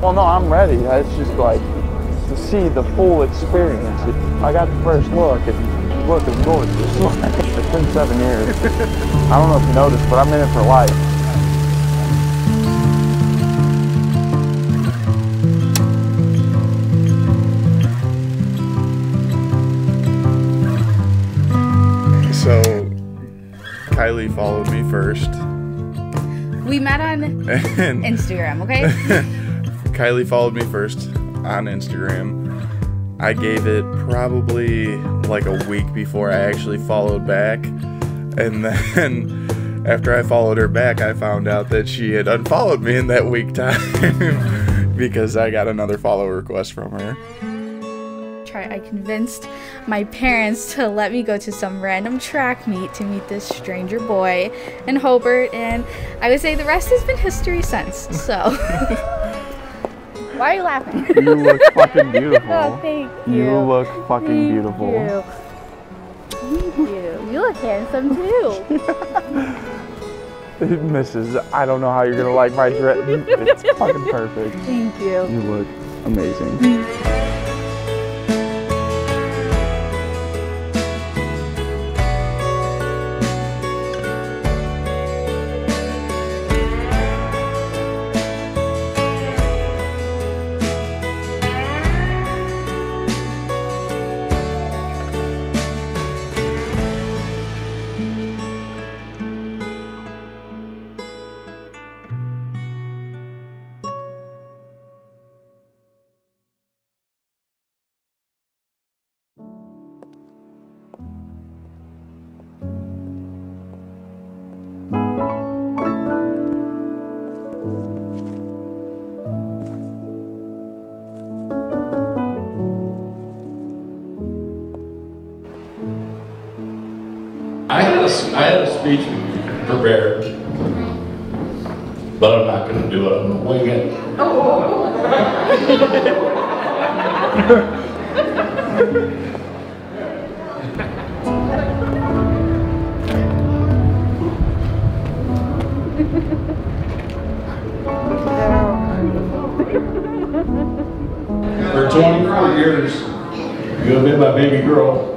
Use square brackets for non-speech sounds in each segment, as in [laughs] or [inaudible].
Well, no, I'm ready. It's just like to see the full experience. I got the first look, and look is gorgeous. [laughs] it's been seven years. I don't know if you noticed, but I'm in it for life. So, Kiley followed me first. We met on [laughs] And Instagram, okay? [laughs] Kiley followed me first on Instagram. I gave it probably like a week before I actually followed back. And [laughs] then after I followed her back, I found out that she had unfollowed me in that week time [laughs] because I got another follow request from her. Try I convinced my parents to let me go to some random track meet to meet this stranger boy in Hobart and I would say the rest has been history since. So [laughs] Why are you laughing? [laughs] You look fucking beautiful. [laughs] Oh, thank you. You look fucking Thank beautiful. You. Thank you. You look handsome too. [laughs] Mrs. I don't know how you're gonna like my dress. It's fucking perfect. Thank you. You look amazing. A, I had a speech prepared, but I'm not gonna do it, I'm gonna wing it. [laughs] For 24 years, you have been my baby girl.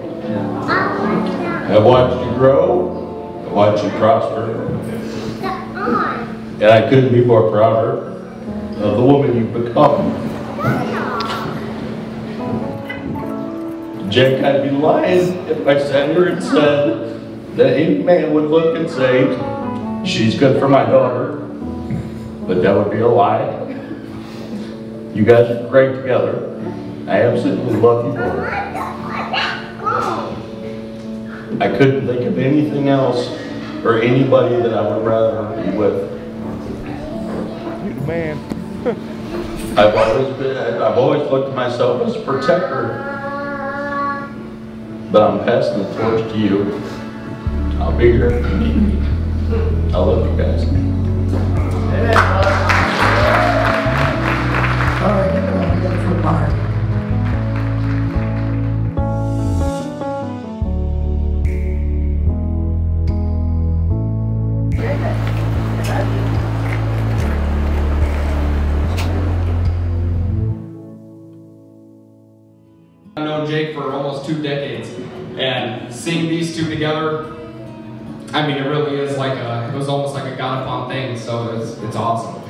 I've watched you grow, I've watched you prosper, and I couldn't be more prouder of the woman you've become. Jake, I'd be lying if I sat here and said that any man would look and say, she's good for my daughter, but that would be a lie. You guys are great together. I absolutely love you both. I couldn't think of anything else or anybody that I would rather be with. You're the man. [laughs] I've always been, I've always looked at myself as a protector. But I'm passing the torch to you. I'll be here if you need me. I love you guys. Jake for almost two decades, and seeing these two together, I mean, it really is like a, it was almost like a God upon thing, so it's, it's awesome.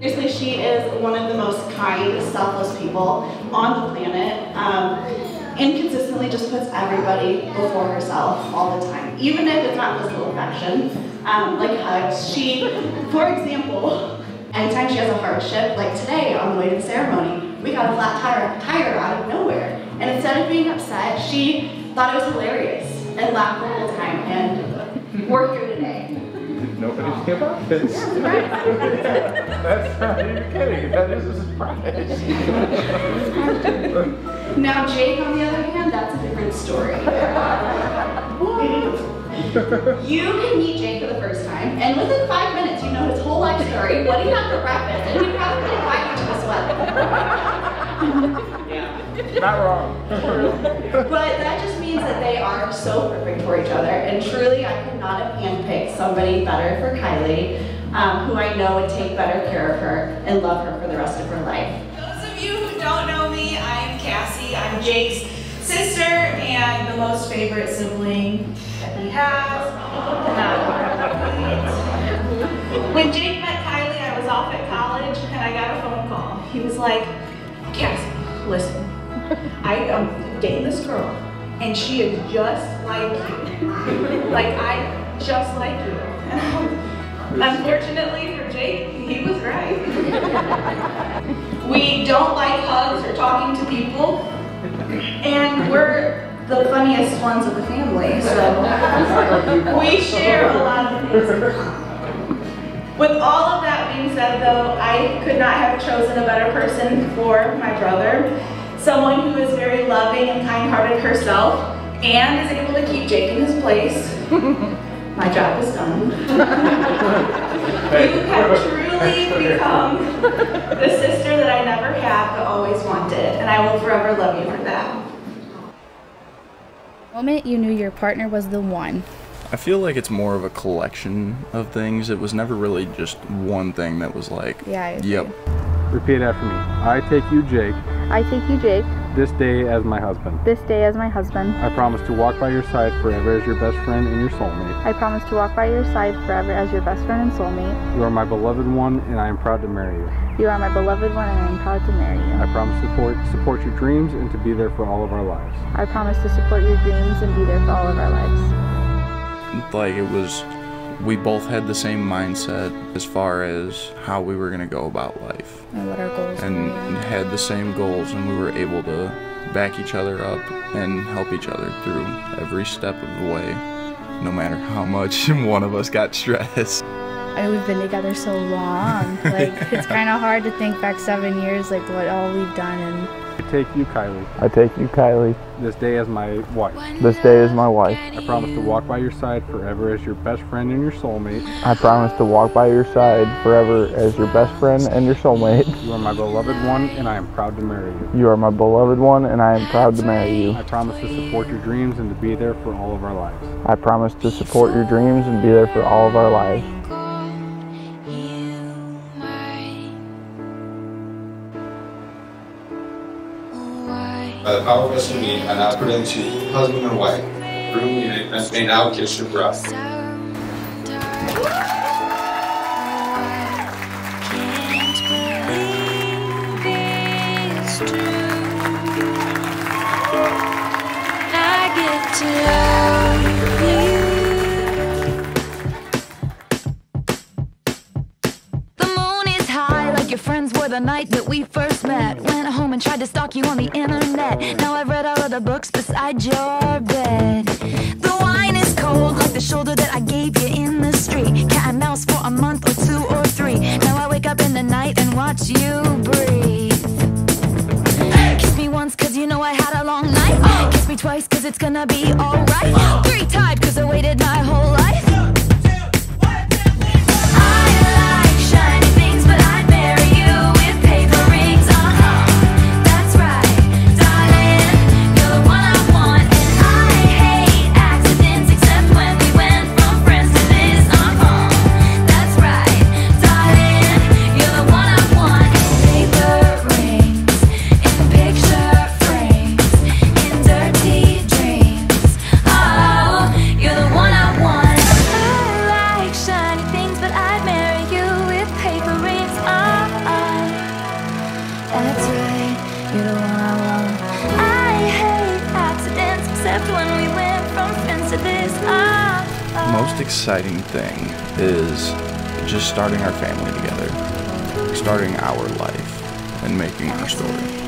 Seriously, she is one of the most kind, selfless people on the planet, um, and consistently just puts everybody before herself all the time, even if it's not physical affection, um, like hugs. She, for example, anytime she has a hardship, like today on the way to the ceremony, we got a flat tire, tire out of nowhere, and instead of being upset, she thought it was hilarious and laughed the whole time, and we're here today. Nobody came up. That's not even kidding. That is a surprise. Now, Jake, on the other hand, that's a different story. [laughs] [laughs] you can meet Jake for the first time, and within five minutes, you know his whole life story, what he had for breakfast, and he probably invite you to this wedding. Yeah. Not wrong. [laughs] But that just means that they are so perfect for each other, and truly, I could not have handpicked somebody better for Kiley. um, who I know would take better care of her and love her for the rest of her life. Those of you who don't know me, I'm Cassie. I'm Jake's sister and the most favorite sibling that has. When Jake met Kiley, I was off at college and I got a phone call. He was like, Cassie, listen, I am dating this girl and she is just like you. like I just like you. [laughs] Unfortunately for Jake, he was right. [laughs] we don't like hugs or talking to people. And we're the funniest ones of the family, so we share a lot of things. With all of that being said though, I could not have chosen a better person for my brother. Someone who is very loving and kind-hearted herself and is able to keep Jake in his place. [laughs] My job is done. [laughs] you have truly become the sister that I never had but always wanted, and I will forever love you for that. The moment you knew your partner was the one. I feel like it's more of a collection of things. It was never really just one thing that was like, Yeah, I agree. yep. Repeat after me. I take you, Jake, I take you, Jake, this day as my husband. this day as my husband. I promise to walk by your side forever as your best friend and your soulmate. I promise to walk by your side forever as your best friend and soulmate. You are my beloved one, and I am proud to marry you. You are my beloved one, and I am proud to marry you. I promise to support, support your dreams and to be there for all of our lives. I promise to support your dreams and be there for all of our lives. Like it was, we both had the same mindset as far as how we were gonna go about life, And what our goals and were. had the same goals, and we were able to back each other up and help each other through every step of the way, no matter how much [laughs] one of us got stressed. I mean, we've been together so long. [laughs] Like, it's kind of hard to think back seven years, like what all we've done. And I take you, Kiley, I take you, Kiley, this day as my wife. this day as my wife. I promise to walk by your side forever as your best friend and your soulmate. I promise to walk by your side forever as your best friend and your soulmate. You are my beloved one, and I am proud to marry you. You are my beloved one, and I am proud to marry you. I promise to support your dreams and to be there for all of our lives. I promise to support your dreams and be there for all of our lives. The me, and put into you, husband and wife, through whom you may now kiss your bride. The the night that we first met. Went home and tried to stalk you on the internet. Now I've read all of the books beside your bed. The wine is cold, like the shoulder that I gave you in the street. Cat and mouse for a month or two or three. Now I wake up in the night and watch you breathe. Kiss me once, cause you know I had a long night. Kiss me twice, cause it's gonna be alright. Three times, cause I waited my whole life. Most exciting thing is just starting our family together, starting our life, and making our story.